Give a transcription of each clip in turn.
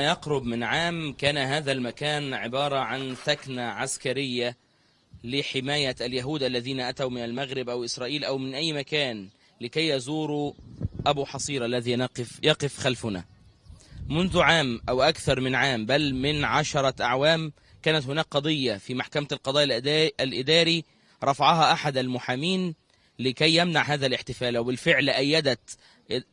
يقرب من عام كان هذا المكان عبارة عن ثكنة عسكرية لحماية اليهود الذين أتوا من المغرب أو إسرائيل أو من أي مكان لكي يزوروا أبو حصير الذي يقف, يقف خلفنا. منذ عام أو أكثر من عام بل من عشرة أعوام كانت هناك قضية في محكمة القضاء الإداري رفعها أحد المحامين لكي يمنع هذا الاحتفال وبالفعل أيدت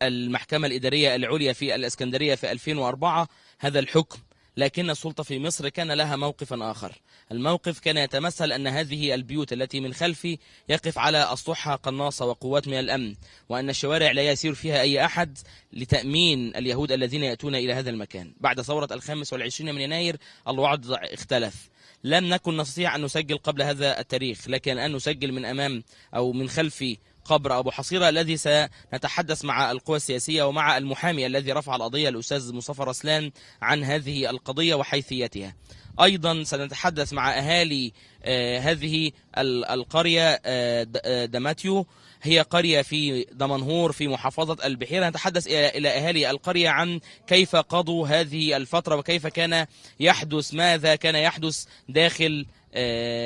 المحكمة الإدارية العليا في الإسكندرية في 2004 هذا الحكم. لكن السلطة في مصر كان لها موقفا آخر. الموقف كان يتمثل أن هذه البيوت التي من خلفي يقف على أسطحها قناصة وقوات من الأمن وأن الشوارع لا يسير فيها أي أحد لتأمين اليهود الذين يأتون إلى هذا المكان. بعد ثورة الخامس والعشرين من يناير الوضع اختلف. لم نكن نستطيع أن نسجل قبل هذا التاريخ لكن الآن نسجل من أمام أو من خلف قبر أبو حصيرة الذي سنتحدث مع القوى السياسية ومع المحامي الذي رفع القضية الأستاذ مصطفى رسلان عن هذه القضية وحيثيتها. أيضا سنتحدث مع أهالي آه هذه القرية آه دماتيو. هي قرية في دمنهور في محافظة البحيرة. نتحدث إلى أهالي القرية عن كيف قضوا هذه الفترة وكيف كان يحدث ماذا كان يحدث داخل آه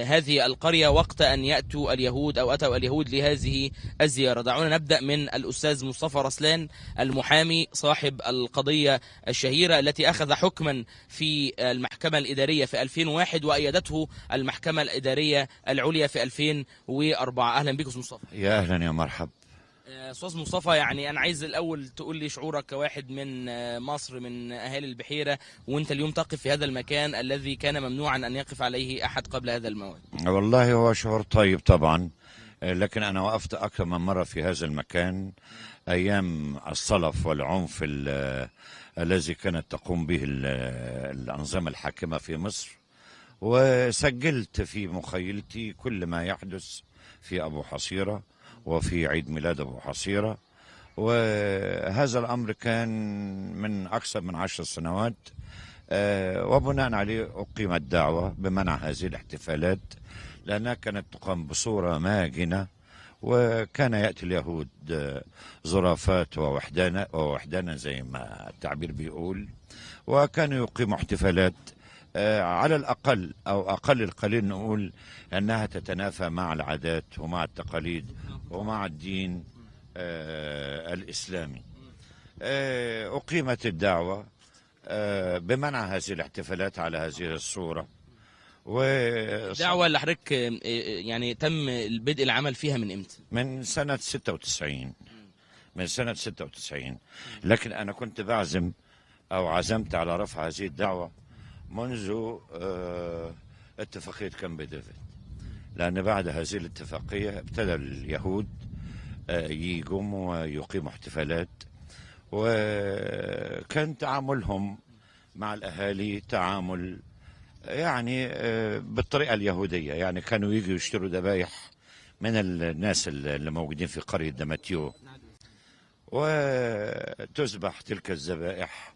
هذه القرية وقت أن يأتوا اليهود أو أتوا اليهود لهذه الزيارة. دعونا نبدأ من الأستاذ مصطفى رسلان المحامي صاحب القضية الشهيرة التي أخذ حكما في المحكمة الإدارية في 2001 وأيدته المحكمة الإدارية العليا في 2004 أهلا بك مصطفى. يا أهلا يا مرحب أستاذ مصطفى يعني أنا عايز الأول تقول لي شعورك كواحد من مصر من اهالي البحيرة وانت اليوم تقف في هذا المكان الذي كان ممنوعا أن يقف عليه أحد قبل هذا الموعد. والله هو شعور طيب طبعا لكن أنا وقفت أكثر من مرة في هذا المكان أيام الصلف والعنف الذي كانت تقوم به الأنظمة الحاكمة في مصر وسجلت في مخيلتي كل ما يحدث في أبو حصيرة. وفي عيد ميلاد أبو حصيرة. وهذا الأمر كان من أكثر من عشر سنوات. وبناء عليه أقيمت دعوة بمنع هذه الاحتفالات لأنها كانت تقام بصورة ماجنة وكان يأتي اليهود زرافات ووحدانا ووحدانا زي ما التعبير بيقول وكانوا يقيموا احتفالات على الأقل أو أقل القليل نقول أنها تتنافى مع العادات ومع التقاليد ومع الدين آه الإسلامي. آه أقيمت الدعوة آه بمنع هذه الاحتفالات على هذه الصورة. دعوة اللي حضرتك يعني تم بدء العمل فيها من إمتى؟ من سنة 96 من سنة 96 لكن أنا كنت بعزم أو عزمت على رفع هذه الدعوة منذ اتفاقية كامب ديفيد لأن بعد هذه الاتفاقية ابتدى اليهود يجوا ويقيموا احتفالات وكان تعاملهم مع الأهالي تعامل يعني بالطريقة اليهودية. يعني كانوا يجوا يشتروا ذبايح من الناس اللي موجودين في قرية دماتيو. وتذبح تلك الذبائح.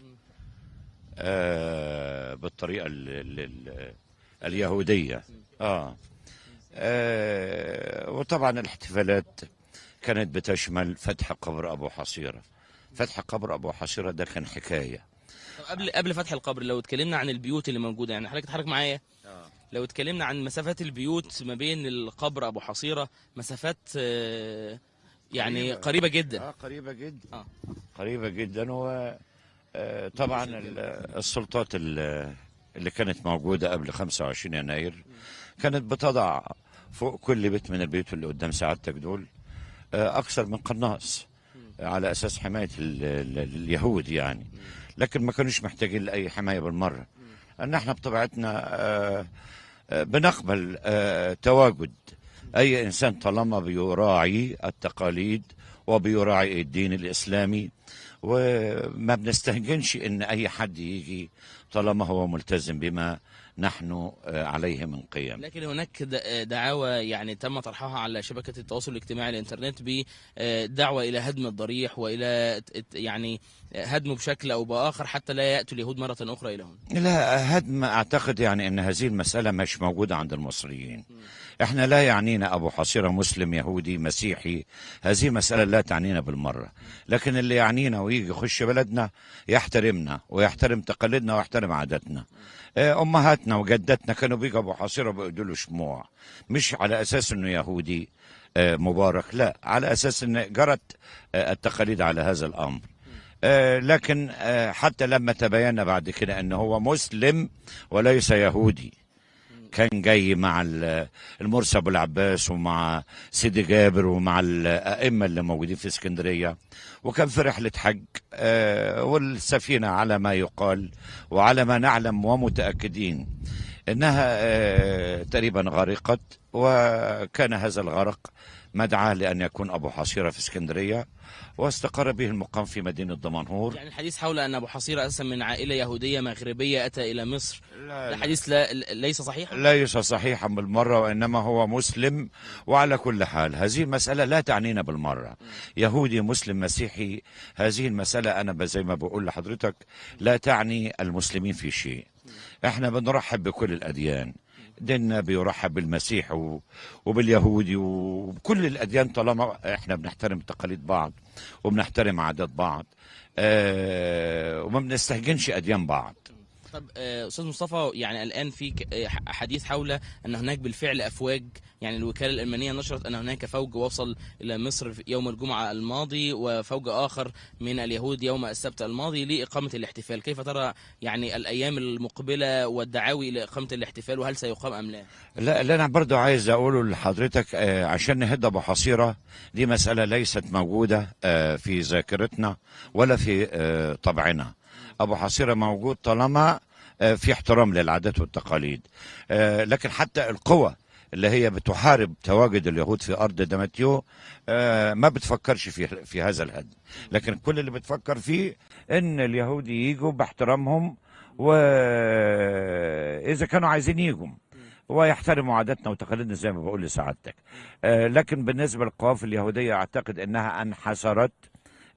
بالطريقة ال ال اليهودية. آه. آه وطبعا الاحتفالات كانت بتشمل فتح قبر أبو حصيرة. فتح قبر أبو حصيرة ده كان حكاية. قبل قبل فتح القبر لو اتكلمنا عن البيوت اللي موجودة يعني حضرتك تتحرك معايا؟ آه. لو اتكلمنا عن مسافات البيوت ما بين القبر أبو حصيرة مسافات آه يعني قريبة, قريبة جدا. آه قريبة جدا. آه. قريبة جدا و طبعا السلطات اللي كانت موجودة قبل 25 يناير كانت بتضع فوق كل بيت من البيوت اللي قدام سعادتك دول أكثر من قناص على أساس حماية اليهود يعني. لكن ما كانوش محتاجين لأي حماية بالمرة. إن إحنا بطبيعتنا بنقبل تواجد أي إنسان طالما بيراعي التقاليد وبيراعي الدين الإسلامي. وما بنستهجنش إن أي حد يجي طالما هو ملتزم بما نحن آه، عليه من قيم. لكن هناك د- دعاوى يعني تم طرحها على شبكة التواصل الاجتماعي الإنترنت بدعوة إلى هدم الضريح وإلى يعني هدمه بشكل أو بآخر حتى لا يأتوا اليهود مرة أخرى إلى هنا. لا هدم أعتقد يعني إن هذه المسألة مش موجودة عند المصريين. إحنا لا يعنينا أبو حصيره مسلم يهودي مسيحي. هذه مسألة لا تعنينا بالمرة. لكن اللي يعنينا ويجي يخش بلدنا يحترمنا ويحترم تقاليدنا ويحترم عاداتنا. آه، أمهاتنا وجداتنا كانوا بيجوا ابو حصيره بيقولوا شموع. مش على أساس إنه يهودي آه، مبارك لا على أساس إن جرت آه، التقاليد على هذا الأمر. لكن حتى لما تبين بعد كده إنه هو مسلم وليس يهودي. كان جاي مع ال- المرسي أبو العباس ومع سيدي جابر ومع الأئمة اللي موجودين في اسكندرية وكان في رحلة حج آه، والسفينة على ما يقال وعلى ما نعلم ومتأكدين إنها آه، تقريبا غرقت وكان هذا الغرق مدعاه لأن يكون أبو حصيرة في اسكندرية واستقر به المقام في مدينة دمنهور. يعني الحديث حول أن أبو حصيرة أساسا من عائلة يهودية مغربية أتى إلى مصر. لا, الحديث لا ليس صحيحا؟ ليس صحيحا بالمرة وإنما هو مسلم وعلى كل حال هذه المسألة لا تعنينا بالمرة. يهودي مسلم مسيحي هذه المسألة أنا زي ما بقول لحضرتك لا تعني المسلمين في شيء. إحنا بنرحب بكل الأديان. ديننا بيرحب بالمسيح وباليهودي وبكل الأديان طالما إحنا بنحترم تقاليد بعض وبنحترم عادات بعض. آه وما بنستهجنش أديان بعض. طب آه، أستاذ مصطفى يعني الآن في آه، حديث حول أن هناك بالفعل أفواج يعني الوكالة الألمانية نشرت أن هناك فوج وصل إلى مصر يوم الجمعة الماضي وفوج آخر من اليهود يوم السبت الماضي لإقامة الاحتفال. كيف ترى يعني الأيام المقبلة والدعاوي إلى إقامة الاحتفال وهل سيقام أم لا؟ لا اللي أنا برضو عايز أقوله لحضرتك آه، عشان نهد أبو حصيرة دي مسألة ليست موجودة في ذاكرتنا ولا في طبعنا. أبو حصيرة موجود طالما آه، في احترام للعادات والتقاليد. آه، لكن حتى القوى اللي هي بتحارب تواجد اليهود في أرض دمتيو آه، ما بتفكرش في في هذا الهدم. لكن كل اللي بتفكر فيه إن اليهود يجوا باحترامهم واذا كانوا عايزين يجوا ويحترموا عاداتنا وتقاليدنا زي ما بقول لسعادتك. لكن بالنسبة للقوافل اليهودية أعتقد إنها انحسرت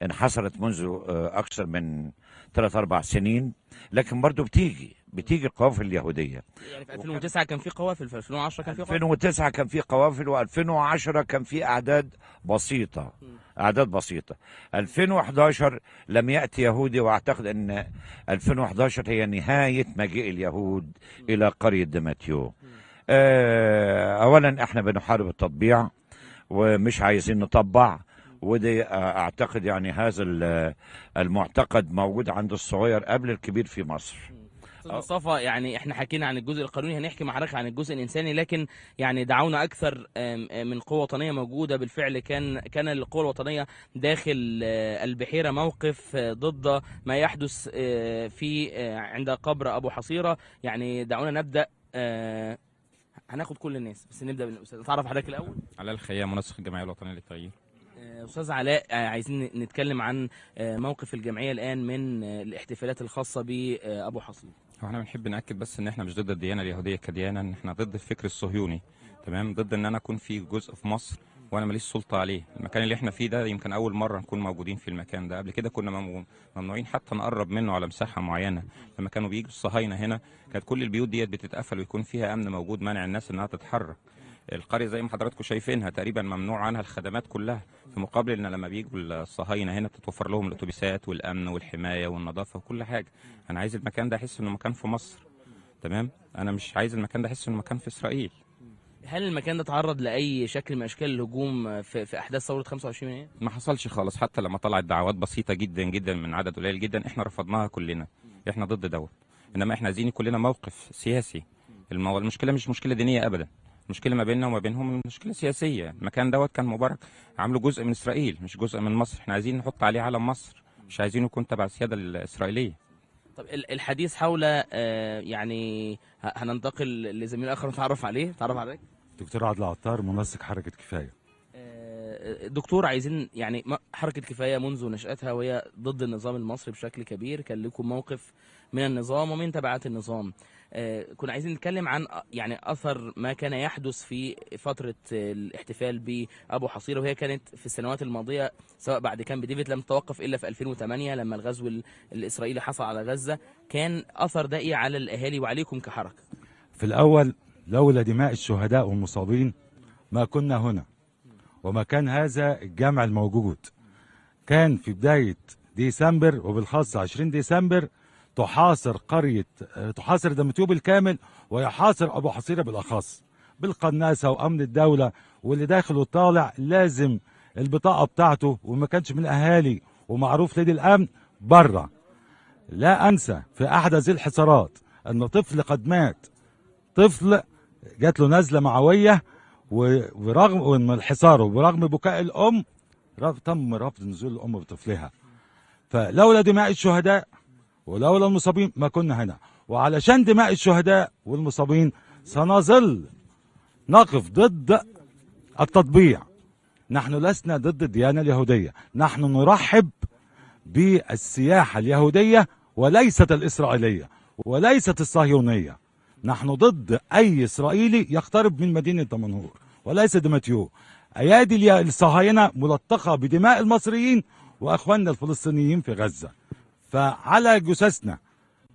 انحسرت منذ أكثر من ثلاث أربع سنين لكن برضو بتيجي بتيجي القوافل اليهودية. يعني في 2009 كان في قوافل في 2010 كان في قوافل؟ 2009 كان في قوافل و2010 كان في أعداد بسيطة أعداد بسيطة. 2011 لم يأتي يهودي وأعتقد أن 2011 هي نهاية مجيء اليهود إلى قرية دمتيو. آه، اولا إحنا بنحارب التطبيع ومش عايزين نطبع. ودي أعتقد يعني هذا ال- المعتقد موجود عند الصغير قبل الكبير في مصر. أستاذ مصطفى يعني إحنا حكينا عن الجزء القانوني هنحكي مع حضرتك عن الجزء الإنساني لكن يعني دعونا أكثر من قوة وطنية موجودة بالفعل. كان كان القوى الوطنية داخل آه، البحيرة موقف آه، ضد ما يحدث آه، في عند قبر أبو حصيرة. يعني دعونا نبدأ هناخد كل الناس بس نبدأ بالأستاذ. نتعرف حضرتك الأول؟ علاء الخيام منسق الجمعية الوطنية للتغيير. أستاذ علاء آه، عايزين نتكلم عن آه، موقف الجمعية الآن من آه، الاحتفالات الخاصة بابو حصير هو إحنا بنحب نأكد بس إن إحنا مش ضد الديانة اليهودية كديانة إن إحنا ضد الفكر الصهيوني تمام؟ ضد إن أنا أكون في جزء في مصر وأنا ماليش سلطة عليه. المكان اللي إحنا فيه ده يمكن أول مرة نكون موجودين في المكان ده. قبل كده كنا ممنوع- ممنوعين حتى نقرب منه على مساحة معينة. لما كانوا بيجوا الصهاينة هنا كانت كل البيوت ديت بتتقفل ويكون فيها أمن موجود منع الناس إنها تتحرك. القرية زي ما حضراتكم شايفينها تقريبا ممنوع عنها الخدمات كلها في مقابل إن لما بيجوا الصهاينة هنا بتتوفر لهم الأتوبيسات والأمن والحماية والنظافة وكل حاجة. أنا عايز المكان ده أحس إنه مكان في مصر تمام؟ أنا مش عايز المكان ده أحس إنه مكان في إسرائيل. هل المكان ده تعرض لأي شكل من أشكال الهجوم في, في أحداث ثورة 25 يناير؟ ما حصلش خالص حتى لما طلعت دعوات بسيطة جدا جدا من عدد قليل جدا إحنا رفضناها كلنا. إحنا ضد دوت. إنما إحنا عايزين كلنا موقف سياسي. المشكلة مش مشكلة دينية ابدا. المشكلة ما بيننا وما بينهم مشكلة سياسية. المكان دوت كان مبارك عامله جزء من إسرائيل مش جزء من مصر. إحنا عايزين نحط عليه علم مصر مش عايزينه يكون تبع السيادة الإسرائيلية. طب ال- الحديث حول آه، يعني هننتقل لزميل آخر نتعرف عليه. تعرف عليك؟ دكتور عادل عطار منسق حركة كفاية. آه، آه، دكتور عايزين يعني حركة كفاية منذ نشأتها وهي ضد النظام المصري بشكل كبير. كان لكم موقف من النظام ومن تبعات النظام. آه، كنا عايزين نتكلم عن يعني أثر ما كان يحدث في فترة آه، الاحتفال بأبو حصيرة وهي كانت في السنوات الماضية سواء بعد كامب ديفيد لم تتوقف إلا في 2008 لما الغزو ال- الإسرائيلي حصل على غزة. كان أثر ده إيه على الأهالي وعليكم كحركة. في الأول لولا دماء الشهداء والمصابين ما كنا هنا. وما كان هذا الجمع الموجود. كان في بداية ديسمبر وبالخاص 20 ديسمبر تحاصر قرية تحاصر دمتيوب الكامل ويحاصر أبو حصيرة بالأخص. بالقناصة وأمن الدولة واللي داخل وطالع لازم البطاقة بتاعته وما كانش من الأهالي ومعروف لدي الأمن بره لا أنسى في أحد هذه الحصارات أن طفل قد مات. طفل جات له نزلة معوية و- ورغم من الحصار وبرغم بكاء الأم تم رفض نزول الأم بطفلها. فلولا دماء الشهداء ولولا المصابين ما كنا هنا. وعلشان دماء الشهداء والمصابين سنظل نقف ضد التطبيع. نحن لسنا ضد الديانة اليهودية. نحن نرحب بالسياحة اليهودية وليست الإسرائيلية وليست الصهيونية. نحن ضد أي إسرائيلي يقترب من مدينة دمنهور. وليس دمتيو. أيادي اليا- الصهاينة ملطخة بدماء المصريين وأخواننا الفلسطينيين في غزة. فعلى جثثنا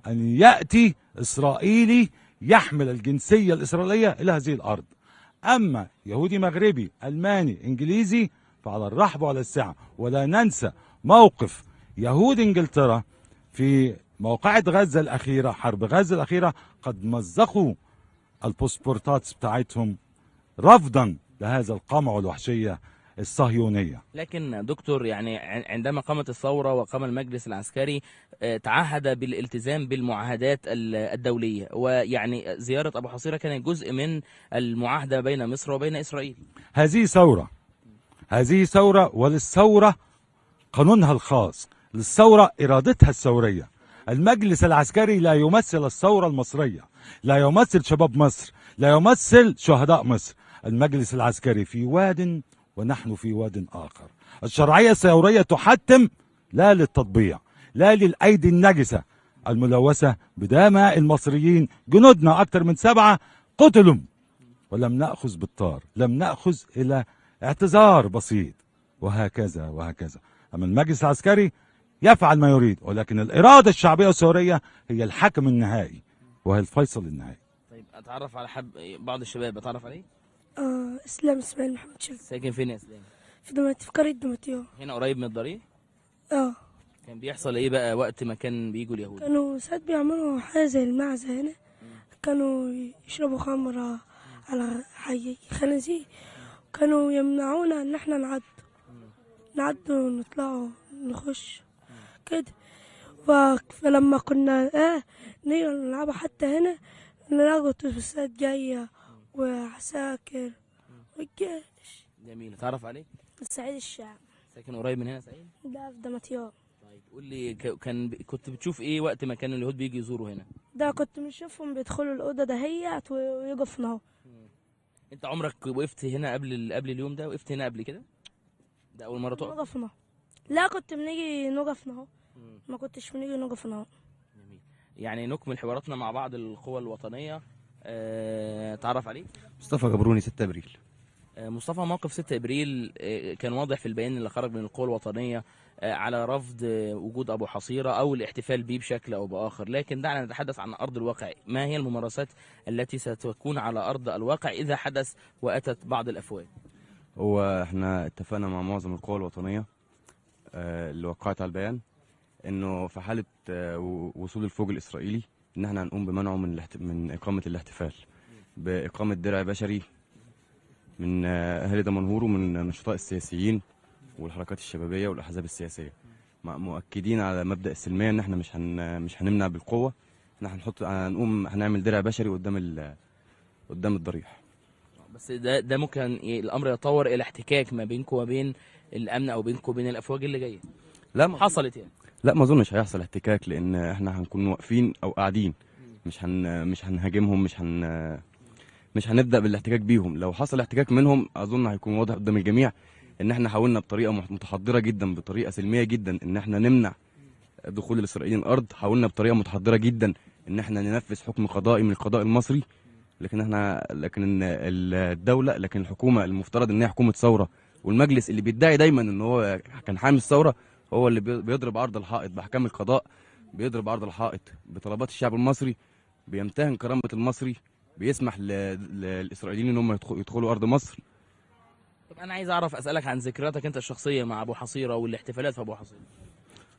أن يأتي إسرائيلي يحمل الجنسية الإسرائيلية إلى هذه الأرض. أما يهودي مغربي ألماني إنجليزي فعلى الرحب وعلى السعة. ولا ننسى موقف يهود إنجلترا في موقعة غزة الأخيرة حرب غزة الأخيرة قد مزقوا الباسبورتات بتاعتهم رفضا لهذا القمع والوحشية الصهيونية. لكن دكتور يعني عندما قامت الثورة وقام المجلس العسكري آه، تعهد بالالتزام بالمعاهدات ال- الدولية. ويعني زيارة أبو حصيرة كانت جزء من المعاهدة بين مصر وبين إسرائيل. هذه ثورة هذه ثورة وللثورة قانونها الخاص للثورة إرادتها الثورية. المجلس العسكري لا يمثل الثورة المصرية لا يمثل شباب مصر لا يمثل شهداء مصر. المجلس العسكري في واد ونحن في واد آخر. الشرعية الثورية تحتم لا للتطبيع لا للأيدي النجسة الملوثة بدماء المصريين. جنودنا أكثر من سبعة قتلوا. ولم نأخذ بالطار لم نأخذ إلى اعتذار بسيط. وهكذا وهكذا. أما المجلس العسكري يفعل ما يريد ولكن الإرادة الشعبية السورية هي الحكم النهائي وهي الفيصل النهائي. طيب أتعرف على حب بعض الشباب أتعرف عليه؟ آه إسلام إسماعيل محمد شلف ساكن فين يا إسلام؟ في دمياط في قرية دمياطيو هنا قريب من الضريح آه. كان بيحصل إيه بقى وقت ما كان بيجوا اليهود؟ كانوا ساعات بيعملوا حاجة زي المعزة هنا. كانوا يشربوا خمرة على حي خنازير كانوا يمنعونا إن إحنا نعد. نعد ونطلعوا نخش. كده. فلما كنا آه نيجي نلعبوا حتى هنا نلاقوا اتوبيسات جاية. وعساكر والجيش. جميل. أتعرف عليه؟ سعيد الشعب. ساكن قريب من هنا سعيد؟ ده في دمياط طيب قول لي كان كنت بتشوف إيه وقت ما كان اليهود بيجي يزوروا هنا؟ ده كنت بنشوفهم بيدخلوا الأوضة دهيت ويقفوا أنت عمرك وقفت هنا قبل ال- قبل اليوم ده؟ وقفت هنا قبل كده؟ ده أول مرة تقف؟ نقف نهو لا كنت بنيجي نقف نهو ما كنتش بنيجي نقف نهو جميل. يعني نكمل حواراتنا مع بعض القوى الوطنية أه... تعرف عليه مصطفى جبروني 6 أبريل. آه، مصطفى موقف 6 أبريل آه، كان واضح في البيان اللي خرج من القوى الوطنية آه، على رفض آه، وجود أبو حصيرة أو الاحتفال به بشكل أو بآخر. لكن دعنا نتحدث عن أرض الواقع. ما هي الممارسات التي ستكون على أرض الواقع إذا حدث وأتت بعض الافواج هو إحنا اتفقنا مع معظم القوى الوطنية آه، اللي وقعت على البيان إنه في حالة آه، وصول الفوج الإسرائيلي إن إحنا هنقوم بمنعه من الاحت... من إقامة الاحتفال. بإقامة درع بشري من اهالي دمنهور ومن النشطاء السياسيين والحركات الشبابية والأحزاب السياسية. مؤكدين على مبدأ السلمية إن إحنا مش هن... مش هنمنع بالقوة. إحنا هنحط هنقوم هنعمل درع بشري قدام ال... قدام الضريح. بس ده ده ممكن الأمر يتطور إلى احتكاك ما بينكم وبين الأمن أو بينكم وبين الأفواج اللي جاية. لا حصلت يعني. لا ما أظنش هيحصل احتكاك لأن إحنا هنكون واقفين أو قاعدين. مش هن مش هنهاجمهم مش هن مش هنبدأ بالاحتكاك بيهم. لو حصل احتكاك منهم أظن هيكون واضح قدام الجميع إن إحنا حاولنا بطريقة متحضرة جدا بطريقة سلمية جدا إن إحنا نمنع دخول الاسرائيليين الأرض. حاولنا بطريقة متحضرة جدا إن إحنا ننفذ حكم قضائي من القضاء المصري. لكن إحنا لكن الدولة لكن الحكومة المفترض إن هي حكومة ثورة. والمجلس اللي بيدعي دايما إن هو كان حامي الثوره هو اللي بي- بيضرب عرض الحائط. باحكام القضاء بيضرب عرض الحائط بطلبات الشعب المصري بيمتهن كرامة المصري بيسمح للإسرائيليين إن هم يدخ- يدخلوا أرض مصر. طب أنا عايز أعرف أسألك عن ذكرياتك أنت الشخصية مع أبو حصيرة والاحتفالات في أبو حصيرة.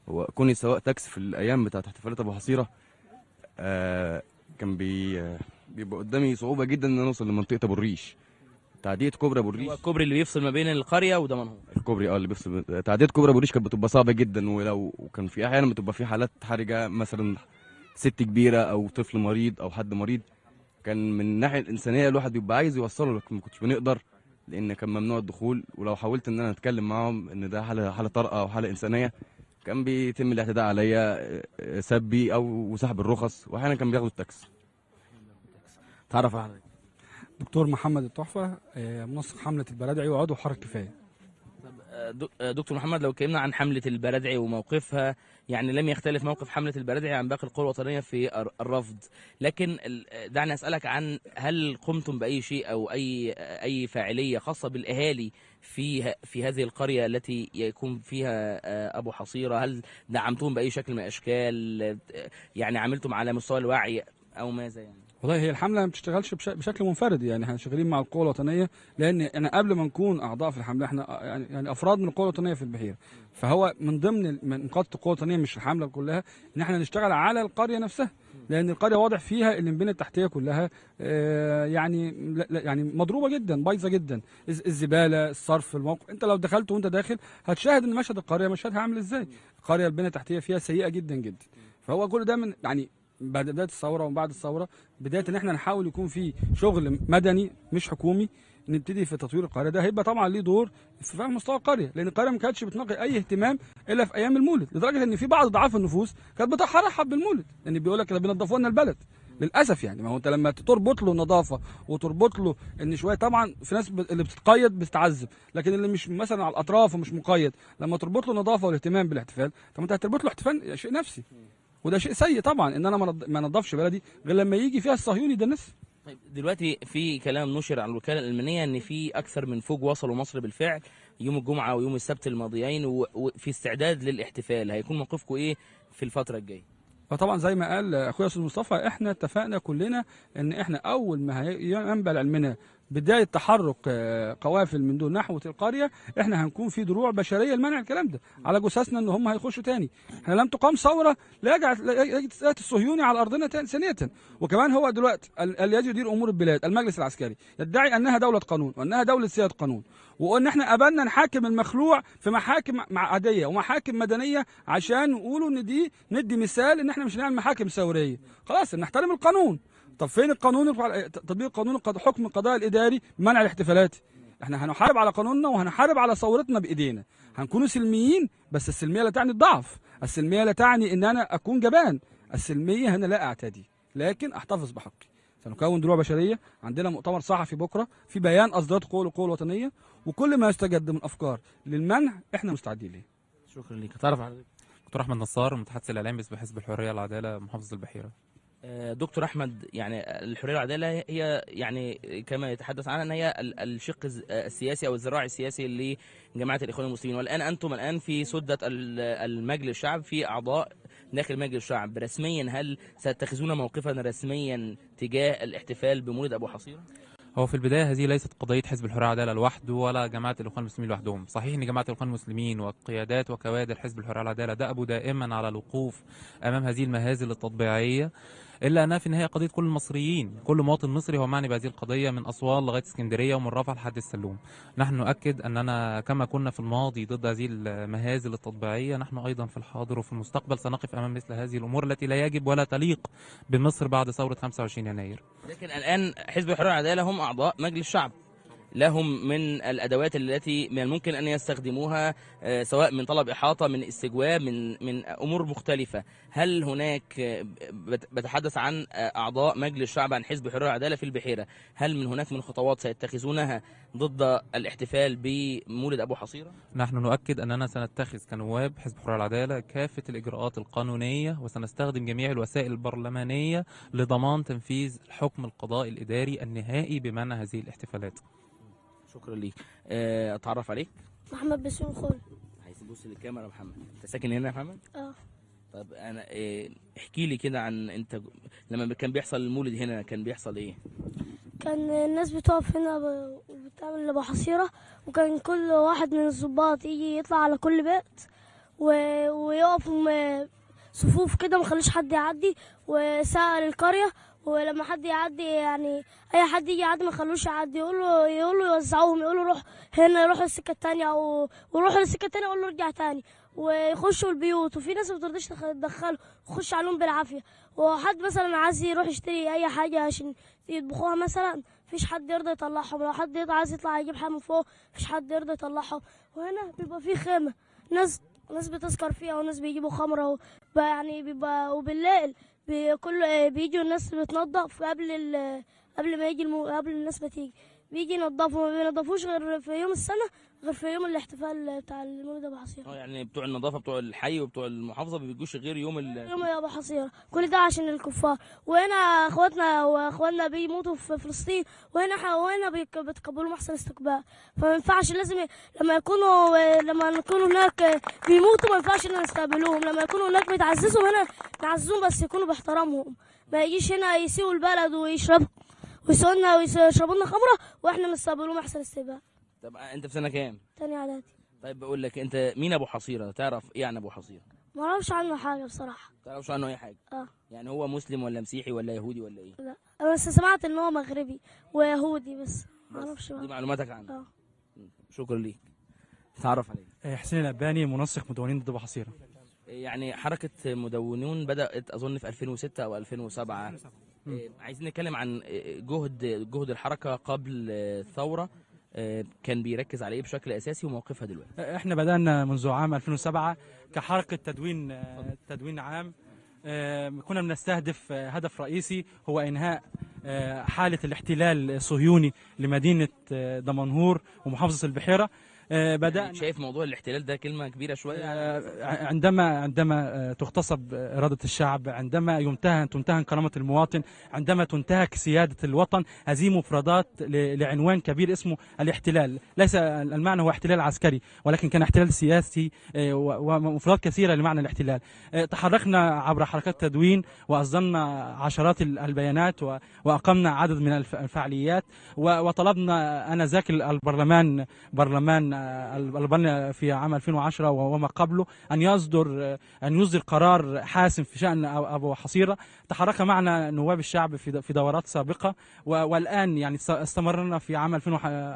هو كوني سواق تاكسي في الأيام بتاعت احتفالات أبو حصيرة آه كان بي آه، بيبقى قدامي صعوبة جدا إن أنا أوصل لمنطقة أبو الريش. تعدية كوبري ابو الريش هو الكوبري اللي بيفصل ما بين القرية ودمنهور. الكوبري آه اللي بيفصل تعدية كوبري ابو الريش كانت بتبقى صعبة جدا ولو وكان في أحيانا بتبقى في حالات حرجة مثلا ست كبيرة أو طفل مريض أو حد مريض. كان من الناحية الإنسانية الواحد بيبقى عايز يوصله لكن ما كنتش بنقدر لأن كان ممنوع الدخول. ولو حاولت إن أنا أتكلم معاهم إن ده حالة حالة طارئة أو حالة إنسانية كان بيتم الاعتداء عليا آه، سبي أو وسحب الرخص واحيانا كان بياخدوا التاكسي. تعرف على حضرتك دكتور محمد التحفة آه، منسق حملة البرادعي وعضو حركة كفاية آه، آه، دكتور محمد لو اتكلمنا عن حملة البرادعي وموقفها يعني لم يختلف موقف حملة البرادعي عن باقي القوى الوطنية في الر- الرفض. لكن دعني أسألك عن هل قمتم بأي شيء أو أي أي فاعلية خاصة بالأهالي في في هذه القرية التي يكون فيها أبو حصيرة؟ هل دعمتهم بأي شكل من الأشكال؟ يعني عملتم على مستوى الوعي أو ماذا يعني؟ والله هي الحملة ما بتشتغلش بش- بشكل منفرد يعني إحنا شغالين مع القوى الوطنية لأن إحنا قبل ما نكون أعضاء في الحملة إحنا يعني يعني أفراد من القوى الوطنية في البحيرة. فهو من ضمن من قادة القوى الوطنية مش الحملة كلها إن إحنا نشتغل على القرية نفسها. لأن القرية واضح فيها اللي البنية التحتية كلها آه، يعني يعني مضروبة جدا بايظة جدا. الز- الزبالة الصرف الموقف. أنت لو دخلت وأنت داخل هتشاهد إن مشهد القرية مشهدها عامل إزاي؟ القرية البنية التحتية فيها سيئة جدا جدا. فهو كل ده من يعني بعد بداية الثورة ومن بعد الثورة بداية إن إحنا نحاول يكون في شغل مدني مش حكومي نبتدي في تطوير القريه ده هيبقى طبعا ليه دور في فهم مستوى القرية لأن القريه ما كانتش بتنقي أي اهتمام إلا في أيام المولد لدرجة إن في بعض ضعاف النفوس كانت بترحب بالمولد لأن بيقول لك ده بينضفوا لنا البلد. للأسف يعني ما هو أنت لما تربط له النظافه وتربط له إن شوية طبعا في ناس اللي بتتقيد بتتعذب لكن اللي مش مثلا على الأطراف ومش مقيد لما تربط له النظافه والاهتمام بالاحتفال طب أنت هتربط له احتفال شيء نفسي. وده شيء سيء طبعا إن أنا ما نض- ما انضفش بلدي غير لما يجي فيها الصهيوني ده الناس طيب دلوقتي في كلام نشر على الوكالة الألمانية إن في أكثر من فوج وصلوا مصر بالفعل يوم الجمعة ويوم السبت الماضيين وفي استعداد للاحتفال. هيكون موقفكم إيه في الفترة الجاية؟ فطبعا زي ما قال أخويا أستاذ مصطفى إحنا اتفقنا كلنا إن إحنا أول ما ينبع علمنا بداية تحرك آه، قوافل من دون نحو القريه إحنا هنكون في دروع بشرية لمنع الكلام ده. على جثثنا إن هم هيخشوا تاني. إحنا لم تقام ثورة لا يجعل الصهيوني على أرضنا ثانية. وكمان هو دلوقتي ال- الذي يدير أمور البلاد المجلس العسكري. يدعي أنها دولة قانون وأنها دولة سياده قانون. وإن إحنا قبلنا نحاكم المخلوع في محاكم مع عادية ومحاكم مدنية عشان يقولوا إن دي ندي مثال إن إحنا مش هنعمل محاكم ثورية. خلاص نحترم القانون. طب فين القانون تطبيق قانون حكم القضاء الإداري؟ بمنع الاحتفالات. إحنا هنحارب على قانوننا وهنحارب على ثورتنا بإيدينا. هنكونوا سلميين بس السلمية لا تعني الضعف. السلمية لا تعني إن أنا أكون جبان. السلمية هنا لا أعتدي لكن أحتفظ بحقي. سنكون دروع بشرية عندنا مؤتمر صحفي بكرة في بيان أصدرت قوى القوى الوطنيه وكل ما يستجد من أفكار للمنع إحنا مستعدين ليه. شكرا ليك. تعرف دكتور أحمد نصار متحدث الإعلام بحزب الحرية والعداله محافظة البحيرة. دكتور أحمد يعني الحرية والعداله هي يعني كما يتحدث عنها إن هي ال- الشق الز- السياسي أو الذراع السياسي لجماعة الإخوان المسلمين. والآن أنتم الآن في سدة ال- المجلس الشعب في أعضاء داخل مجلس الشعب. رسميا هل ستتخذون موقفا رسميا تجاه الاحتفال بمولد أبو حصيره؟ هو في البداية هذه ليست قضية حزب الحرية والعداله لوحده ولا جماعة الإخوان المسلمين لوحدهم. صحيح إن جماعة الإخوان المسلمين وقيادات وكوادر حزب الحرية والعداله دأبوا دائما على الوقوف أمام هذه المهازل التطبيعية. إلا أنها في النهاية قضية كل المصريين كل مواطن مصري هو معني بهذه القضية من أسوان لغاية اسكندرية ومن رفح لحد السلوم. نحن نؤكد أننا كما كنا في الماضي ضد هذه المهازل التطبيعية نحن أيضا في الحاضر وفي المستقبل سنقف أمام مثل هذه الأمور التي لا يجب ولا تليق بمصر بعد ثورة 25 يناير. لكن الآن حزب الحرية والعدالة هم أعضاء مجلس الشعب لهم من الأدوات التي من الممكن أن يستخدموها آه، سواء من طلب إحاطة من استجواب من من أمور مختلفة. هل هناك آه، بت- بتحدث عن آه، أعضاء مجلس الشعب عن حزب الحريه والعداله في البحيرة؟ هل من هناك من خطوات سيتخذونها ضد الاحتفال بمولد أبو حصيرة؟ نحن نؤكد أننا سنتخذ كنواب حزب الحرية والعدالة كافة الإجراءات القانونية وسنستخدم جميع الوسائل البرلمانية لضمان تنفيذ الحكم القضائي الإداري النهائي بمنع هذه الاحتفالات. شكرا ليك. آه، أتعرف عليك؟ محمد بسيون خول عايز تبص للكاميرا يا محمد. أنت ساكن هنا يا محمد؟ آه. طب أنا إيه احكي لي كده عن أنت لما كان بيحصل المولد هنا كان بيحصل إيه؟ كان الناس بتقف هنا ب- وبتعمل ابو حصيره وكان كل واحد من الضباط يجي يطلع على كل بيت و... ويقف م- صفوف كده ما حد يعدي وسأل القرية ولما حد يعدي يعني أي حد يجي يعدي ما خلوش يعدي يقول له يقول له يوزعوهم يقول له روح هنا روح السكة التانية أو وروح للسكة التانية يقول له ارجع تاني. ويخشوا البيوت وفي ناس ما بترضاش تخ- تدخله يخش عليهم بالعافية. وحد مثلا عايز يروح يشتري أي حاجة عشان يطبخوها مثلا مفيش حد يرضى يطلعهم. لو حد عايز يطلع يجيب حاجة من فوق مفيش حد يرضى يطلعهم. وهنا بيبقى في خيمة. ناس ناس بتسكر فيها وناس بيجيبوا خمرة يعني بيبقى وبالليل. كل بيجوا الناس بتنظف قبل ال... قبل ما يجي. قبل الناس ما تيجي بيجي ينظفوا ما بينظفوش غير في يوم السنة غير في يوم الاحتفال بتاع المولد أبو حصير آه يعني بتوع النظافة بتوع الحي وبتوع المحافظة ما بيجوش غير يوم ال... يوم أبو حصيرة. كل ده عشان الكفار. وهنا أخواتنا وأخواننا بيموتوا في فلسطين. وهنا وهنا بيتقبلوا محسن استقبال. فما ينفعش لازم لما يكونوا لما يكونوا هناك بيموتوا ما ينفعش إن نستقبلوهم. لما يكونوا هناك بيتعززوا هنا نعززهم بس يكونوا باحترامهم. ما يجيش هنا يسيئوا البلد ويشربوا ويسيئوا لنا ويشربوا لنا خمرة وإحنا نستقبلهم احسن استقبال. طب انت في سنة كام؟ تاني إعدادي. طيب بقول لك انت مين أبو حصيرة؟ تعرف إيه عن أبو حصيرة؟ ما أعرفش عنه حاجة بصراحة. تعرفش عنه أي حاجة؟ آه. يعني هو مسلم ولا مسيحي ولا يهودي ولا إيه؟ لا. أنا بس سمعت إن هو مغربي ويهودي بس. ما أعرفش دي. معلوماتك عنه. آه. شكرا ليك. تعرف عليك حسين الأباني منسق مدونين ضد أبو حصيرة. يعني حركة مدونون بدأت أظن في 2006 أو 2007 إيه، عايزين نتكلم عن إيه، جهد جهد الحركة قبل آه، الثورة. آه، كان بيركز على إيه بشكل أساسي وموقفها دلوقتي. إحنا بدأنا منذ عام 2007 كحركة تدوين آه، تدوين عام. آه، كنا بنستهدف آه، هدف رئيسي هو إنهاء آه، حالة الاحتلال الصهيوني لمدينة آه، دمنهور ومحافظة البحيرة. آه، بدأنا يعني شايف موضوع الاحتلال ده كلمة كبيرة شوية. آه، عندما عندما آه، تغتصب إرادة الشعب عندما يمتهن تمتهن كرامة المواطن عندما تنتهك سيادة الوطن هذه مفردات لعنوان كبير اسمه الاحتلال. ليس المعنى هو احتلال عسكري ولكن كان احتلال سياسي آه، ومفردات كثيرة لمعنى الاحتلال. آه، تحركنا عبر حركات تدوين وأصدرنا عشرات ال- البيانات وأقمنا عدد من الف- الفعاليات وطلبنا آنذاك البرلمان برلمان البرلمان في عام 2010 وما قبله أن يصدر أن يصدر قرار حاسم في شأن أ- أبو حصيرة. تحرك معنا نواب الشعب في دورات سابقة و- والآن يعني است- استمرنا في عام 2000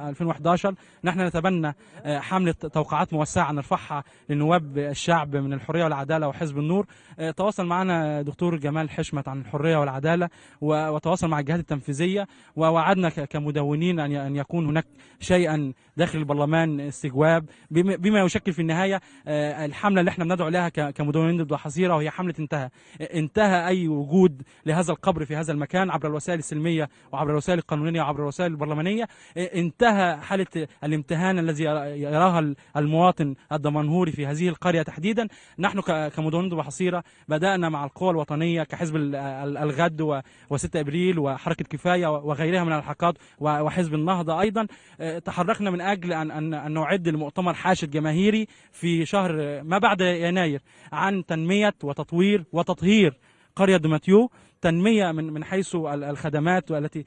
2011 نحن نتبنى آه، حملة توقعات موسعة نرفعها لنواب الشعب من الحرية والعدالة وحزب النور. آه، تواصل معنا دكتور جمال حشمت عن الحرية والعدالة و- وتواصل مع الجهات التنفيذية. ووعدنا كمدونين أن يكون هناك شيئا داخل البرلمان استجواب بما يشكل في النهاية آه، الحملة اللي إحنا بندعو لها كمدونين ضد حصيره وهي حملة انتهى. انتهى أي وجود لهذا القبر في هذا المكان عبر الوسائل السلمية وعبر الوسائل القانونية وعبر الوسائل البرلمانية. آه، انتهى حالة الامتهان الذي يراها ال- المواطن الدمنهوري في هذه القرية تحديدا. نحن كمدونين ضد حصيره بدأنا مع القوى الوطنية كحزب ال- ال- الغد و- و6 إبريل وحركة كفاية وغيرها من الحركات وحزب النهضة أيضا. آه، تحركنا من أجل ان أن نعد لمؤتمر حاشد جماهيري في شهر ما بعد يناير عن تنمية وتطوير وتطهير قرية دمتيو. تنميه من من حيث ال- الخدمات والتي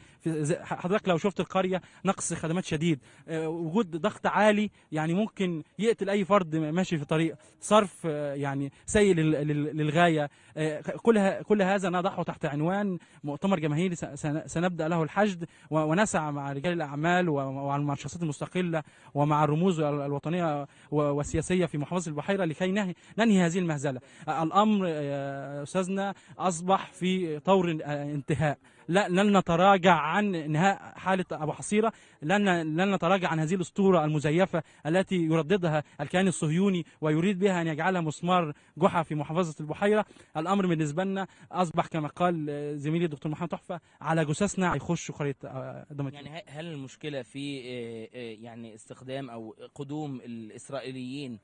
حضرتك لو شفت القرية نقص خدمات شديد. آه، وجود ضغط عالي يعني ممكن يقتل أي فرد ماشي في طريق صرف آه، يعني سيء لل- لل- للغاية. آه، كل كل هذا نضعه تحت عنوان مؤتمر جماهيري سنبدأ له الحشد ونسعى مع رجال الأعمال ومع الشخصيات المستقلة ومع الرموز ال- الوطنية والسياسية في محافظة البحيرة لكي نهي ننهي هذه المهزلة. الأمر أستاذنا أصبح في طور آه، انتهاء. لا لن نتراجع عن انهاء حالة أبو حصيرة. لن لن نتراجع عن هذه الأسطورة المزيفة التي يرددها الكيان الصهيوني ويريد بها أن يجعلها مسمار جحا في محافظة البحيرة. الأمر بالنسبة لنا أصبح كما قال آه، زميلي الدكتور محمد تحفة على جثثنا هيخشوا قريه آه، دمشق يعني هل المشكلة في يعني استخدام أو قدوم الإسرائيليين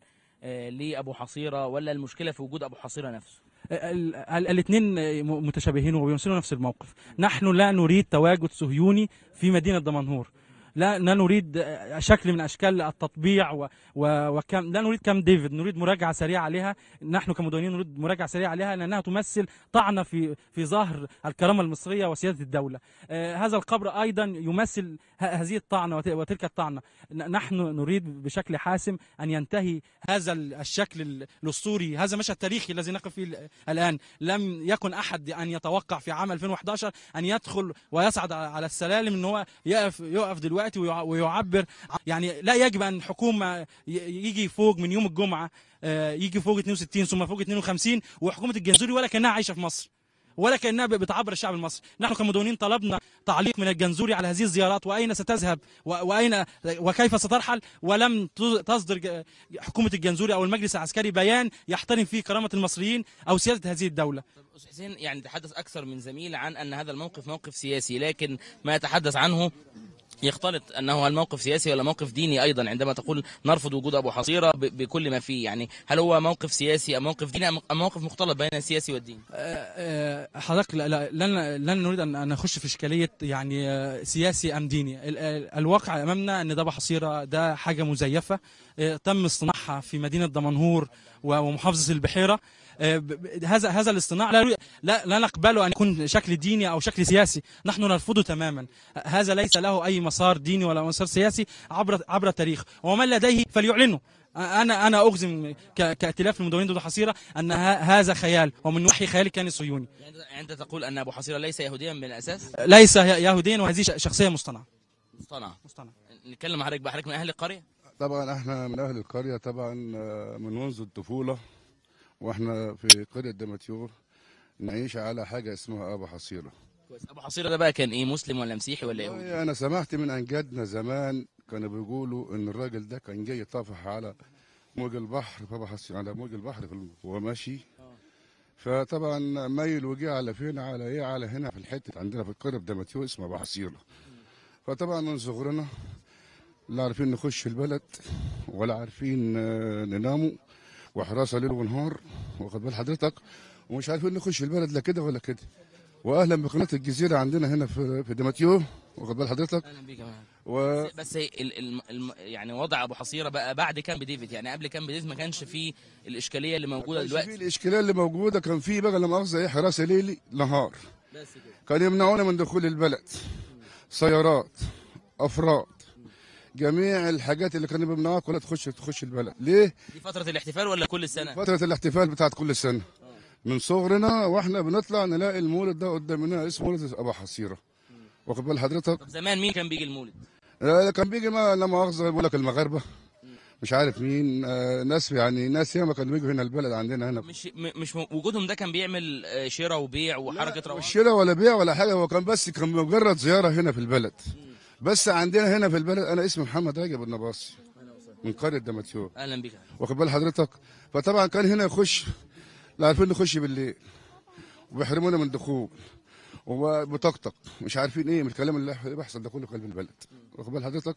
آه، لأبو حصيرة ولا المشكلة في وجود أبو حصيرة نفسه؟ الاثنين متشابهين وبيمثلوا نفس الموقف. نحن لا نريد تواجد صهيوني في مدينة دمنهور. لا لا نريد شكل من أشكال التطبيع و و وكم لا نريد كم ديفيد نريد مراجعة سريعة عليها. نحن كمدونين نريد مراجعة سريعة عليها لأنها تمثل طعنه في في ظهر الكرامة المصرية وسيادة الدولة. آه هذا القبر أيضا يمثل هذه الطعنة وت- وتلك الطعنة. ن- نحن نريد بشكل حاسم أن ينتهي هذا ال- الشكل ال- الأسطوري هذا مشهد تاريخي الذي نقف فيه ال- الآن. لم يكن أحد أن يتوقع في عام 2011 أن يدخل ويصعد على السلالم إن هو يقف يقف دلوقتي ويع- ويعبر يعني لا يجب أن حكومة ي- يجي فوق من يوم الجمعة آه، يجي فوق 62 ثم فوق 52 وحكومة الجنزوري ولا كأنها عايشة في مصر. ولا كأنها بتعبر الشعب المصري. نحن كمدونين طلبنا تعليق من الجنزوري على هذه الزيارات وأين ستذهب؟ و- وأين؟ وكيف سترحل؟ ولم تصدر حكومة الجنزوري أو المجلس العسكري بيان يحترم فيه كرامة المصريين أو سيادة هذه الدولة. أستاذ حسين يعني تحدث أكثر من زميل عن أن هذا الموقف موقف سياسي لكن ما يتحدث عنه يختلط أنه هل موقف سياسي ولا موقف ديني أيضا عندما تقول نرفض وجود أبو حصيرة ب- بكل ما فيه. يعني هل هو موقف سياسي أم موقف ديني أم موقف مختلط بين السياسي والديني؟ آه، حضرتك لا- لا- لن لن نريد ان نخش في إشكالية يعني آه، سياسي أم ديني. ال- ال- الواقع أمامنا أن ده حصيرة ده حاجة مزيفة. تم اصطناعها في مدينة دمنهور ومحافظة البحيرة. هذا هذا الاصطناع لا لا لا نقبله أن يكون شكل ديني أو شكل سياسي. نحن نرفضه تماما. هذا ليس له أي مسار ديني ولا مسار سياسي عبر عبر التاريخ. ومن لديه فليعلنه. أنا أنا اجزم ك- كائتلاف المدونين ضد حصيرة أن هذا خيال. ومن وحي خيال كان الصهيوني يعني أنت تقول أن أبو حصيرة ليس يهوديا من الأساس ليس يهوديا. وهذه شخصية مصطنعة. مصطنع مصطنعة. نتكلم مع حضرتك بقى حضرتك من أهل القرية؟ طبعا إحنا من أهل القرية طبعا آه، من منذ الطفولة. وإحنا في قرية دمتيور نعيش على حاجة اسمها أبو حصيرة. كويس. أبو حصيرة ده بقى كان إيه مسلم ولا مسيحي ولا والله أنا سمعت من اجدادنا زمان كانوا بيقولوا إن الراجل ده كان جاي طافح على موج البحر حصيره على موج البحر في وهو ماشي فطبعا ميل وجه على فين؟ على إيه؟ على هنا في الحتة عندنا في القرية في دمتيور اسمها أبو حصيرة. فطبعا من صغرنا لا عارفين نخش البلد ولا عارفين آه، نناموا. وحراسة ليل ونهار واخد بال حضرتك؟ ومش عارفين نخش البلد لا كده ولا كده. وأهلا بقناة الجزيرة عندنا هنا في في دمتيو واخد بال حضرتك؟ أهلا بيك يا. و بس- بس ال ال ال يعني وضع أبو حصيرة بقى بعد كامب ديفيد يعني قبل كامب ديفيد ما كانش فيه الإشكالية اللي موجودة في دلوقتي. الإشكالية اللي موجودة كان في بقى لا مؤاخذة إيه حراسة ليل نهار. بس كده. كانوا يمنعونا من دخول البلد. سيارات افراد جميع الحاجات اللي كانوا بيمنعوها كلها تخش تخش البلد. ليه؟ دي فترة الاحتفال ولا كل السنة؟ فترة الاحتفال بتاعت كل سنه من صغرنا وإحنا بنطلع نلاقي المولد ده قدامنا اسمه مولد أبو حصيرة. واخد بال حضرتك؟ طب زمان مين كان بيجي المولد؟ كان بيجي ما لا مؤاخذة بيقول لك المغاربة. مش عارف مين آه، ناس يعني ناس ياما كانوا بيجوا هنا البلد عندنا هنا. مش مش وجودهم ده كان بيعمل آه، شراء وبيع وحركة روابط مش شراء ولا بيع ولا حاجة هو كان بس كان مجرد زيارة هنا في البلد. بس عندنا هنا في البلد أنا اسمي محمد راجب النباصي من قرية دمتيور. أهلا بيك واخد بال حضرتك؟ فطبعا كان هنا يخش لا عارفين نخش بالليل وبيحرمونا من الدخول وبطقطق مش عارفين إيه من الكلام اللي بيحصل ده كله قلب البلد. واخد بال حضرتك؟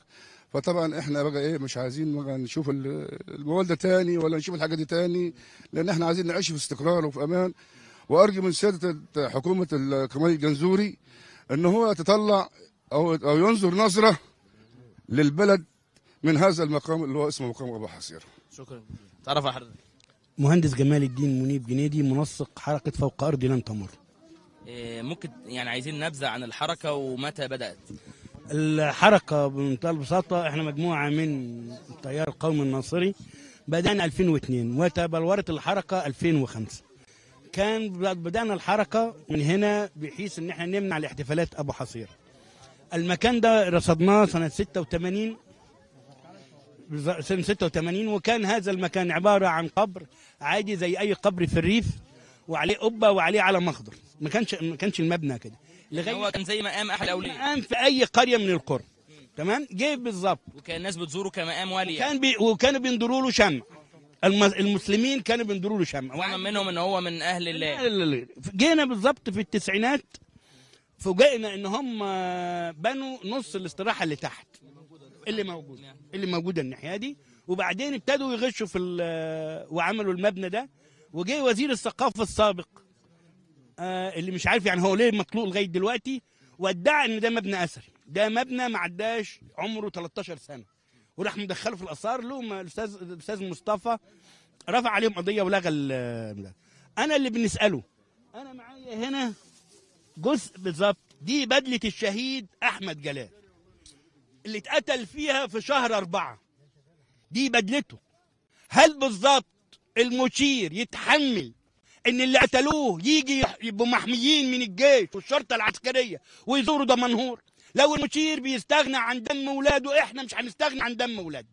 فطبعا إحنا بقى إيه مش عايزين بقى نشوف ال- الموال ده تاني ولا نشوف الحاجة دي تاني لأن إحنا عايزين نعيش في استقرار وفي أمان. وأرجو من سيادة حكومة ال- كمال الجنزوري إن هو تطلع أو أو ينظر نظرة للبلد من هذا المقام اللي هو اسمه مقام أبو حصيره شكرا. تعرف على حضرتك مهندس جمال الدين منيب جنيدي منسق حركة فوق أرض لن تمر. آه، ممكن يعني عايزين نبذة عن الحركة ومتى بدأت؟ الحركة بمنتهى البساطة إحنا مجموعة من التيار القومي الناصري بدأنا 2002 وتبلورت الحركة 2005 كان بدأنا الحركة من هنا بحيث إن إحنا نمنع الاحتفالات أبو حصيرة المكان ده رصدناه سنة 86 بز- سنة 86 وكان هذا المكان عبارة عن قبر عادي زي أي قبر في الريف وعليه قبة وعليه علم اخضر ما كانش ما كانش المبنى كده. هو كان زي مقام أحد الأولياء. قام في أي قرية من القرى. تمام؟ جه بالظبط. وكان الناس بتزوره كمقام ولي كان بي وكانوا بينظروا له شمع. الم- المسلمين كانوا بينظروا له شمع. ظنا منهم إن هو من أهل الله. جينا بالظبط في التسعينات فوجئنا إن هم بنوا نص الاستراحة اللي تحت اللي موجود اللي موجودة الناحية دي. وبعدين ابتدوا يغشوا في وعملوا المبنى ده. وجه وزير الثقافة السابق آه، اللي مش عارف يعني هو ليه مطلوق لغاية دلوقتي وادعى إن ده مبنى أثري. ده مبنى ما عداش عمره 13 سنة. وراح مدخله في الآثار له الأستاذ الأستاذ مصطفى رفع عليهم قضية ولغى ده. أنا اللي بنسأله أنا معايا هنا جزء بالظبط. دي بدلة الشهيد أحمد جلال اللي اتقتل فيها في شهر أربعة. دي بدلته. هل بالظبط المشير يتحمل إن اللي قتلوه يجي يبقوا محميين من الجيش والشرطة العسكرية ويزوروا دمنهور لو المشير بيستغنى عن دم اولاده إحنا مش هنستغنى عن دم اولادنا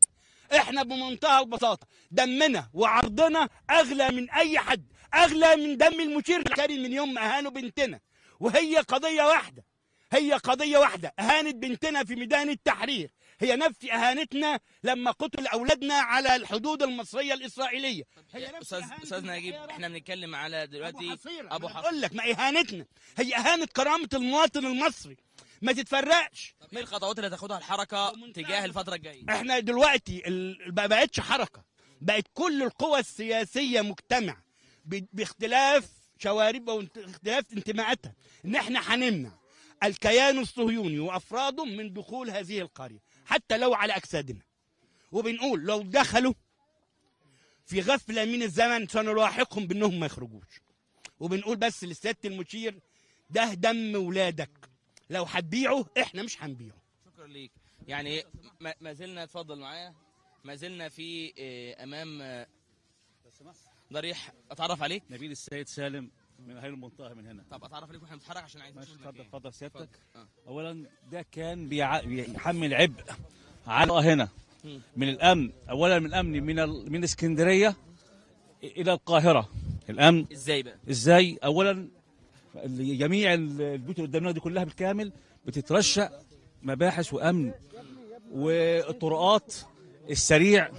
إحنا بمنتهى البساطة دمنا وعرضنا أغلى من أي حد أغلى من دم المشير العسكري من يوم ما اهانوا بنتنا. وهي قضية واحدة. هي قضية واحدة. أهانت بنتنا في ميدان التحرير. هي نفس أهانتنا لما قتل أولادنا على الحدود المصرية الإسرائيلية. هي نفس أستاذ أستاذ نجيب إحنا بنتكلم على دلوقتي أبو حصيرة أقول لك ما أهانتنا. هي اهانه كرامة المواطن المصري. ما تتفرقش. إيه الخطوات اللي هتاخدها الحركة تجاه الفترة الجاية؟ إحنا دلوقتي ما بقتش حركة. بقت كل القوى السياسية مجتمعة ب- شواربها واختلاف انتماءاتها. ان إحنا هنمنع الكيان الصهيوني وافراده من دخول هذه القرية حتى لو على أجسادنا. وبنقول لو دخلوا في غفلة من الزمن سنلاحقهم بأنهم ما يخرجوش. وبنقول بس لسياده المشير ده دم ولادك. لو هتبيعه إحنا مش هنبيعه شكرا ليك. يعني ما زلنا اتفضل معايا. ما زلنا في آه، أمام آه، ضريح أتعرف عليك نبيل السيد سالم من أهالي المنطقة من هنا. طب أتعرف عليك وإحنا بنتحرك عشان عايزين ماشي اتفضل المكان. اتفضل سيادتك. آه. اولا ده كان بيع... بيحمل عبء على هنا. من الأمن اولا من الأمن من ال... من اسكندرية إلى القاهرة. الأمن. إزاي بقى؟ إزاي؟ اولا جميع البيوت اللي قدامنا دي كلها بالكامل بتترشق مباحث وأمن والطرقات السريع.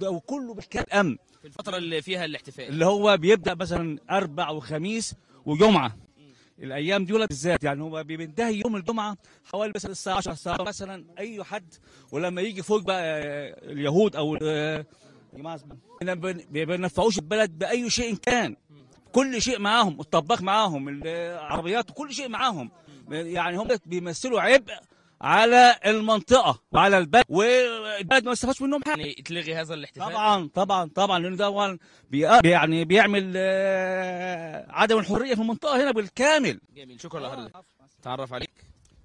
ده وكله بالكامل أمن. في الفترة اللي فيها الاحتفال. اللي هو بيبدأ مثلا أربع وخميس وجمعة. الأيام دي بالذات يعني هو بينتهي يوم الجمعة حوالي مثلا الساعة 10 ساعه مثلا أي حد ولما يجي فوق بقى آه، اليهود أو آه، جماعة ما بن- ما بينفعوش البلد بأي شيء كان. كل شيء معاهم الطباخ معاهم العربيات كل شيء معاهم. يعني هم بيمثلوا عبء على المنطقة وعلى البلد والبلد ما استفادش منهم حاجة. يعني تلغي هذا الاحتفال؟ طبعا طبعا طبعا لأن ده هو بي- يعني بيعمل آه، عدم الحرية في المنطقة هنا بالكامل. جميل شكرا لحضرتك. تعرف عليك.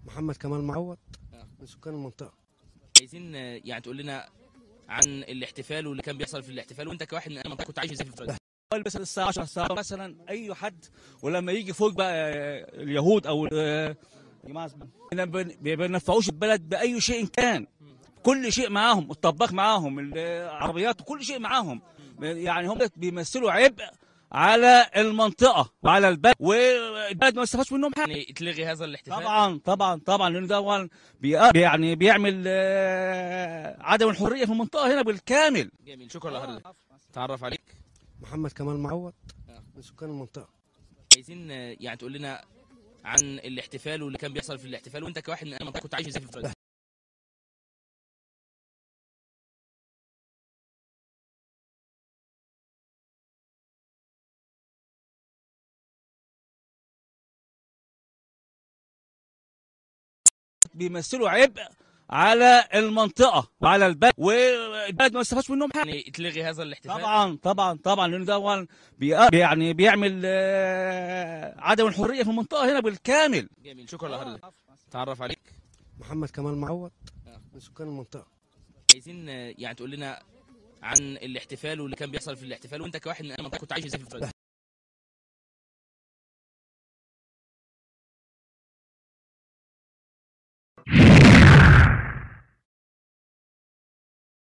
محمد كمال معوض من سكان المنطقة. عايزين آه، يعني تقول لنا عن الاحتفال واللي كان بيحصل في الاحتفال وأنت كواحد من أهل المنطقة كنت عايش إزاي في الفترة حوالي مثلا الساعة 10 ساعه مثلا أي حد ولما يجي فوق بقى آه، اليهود أو آه، ما بينفعوش البلد بأي شيء كان. كل شيء معاهم الطباخ معاهم العربيات كل شيء معاهم. يعني هم بيمثلوا عبء على المنطقة وعلى البلد والبلد ما استفادش منهم حاجة. يعني تلغي هذا الاحتفال؟ طبعا طبعا طبعا لأن ده بي- يعني بيعمل آه، عدم الحرية في المنطقة هنا بالكامل. جميل شكرا لحضرتك. تعرف عليك. محمد كمال معوض. من سكان المنطقة. عايزين آه، يعني تقول لنا عن الاحتفال واللي كان بيحصل في الاحتفال. وانت كواحد من المنطقة كنت عايش إزاي في الفترة دي بيمثلوا عبء على المنطقة وعلى البلد. والبلد ما استفادش منهم حاجة. يعني تلغي هذا الاحتفال؟ طبعا طبعا طبعا. لأن ده هو بي- يعني بيعمل آه، عدم الحرية في المنطقة هنا بالكامل. جميل. شكرا لحضرتك تعرف عليك. محمد كمال معوض من سكان المنطقة. عايزين آه، يعني تقول لنا عن الاحتفال واللي كان بيحصل في الاحتفال. وأنت كواحد من أهل المنطقة كنت عايش إزاي في الفترة دي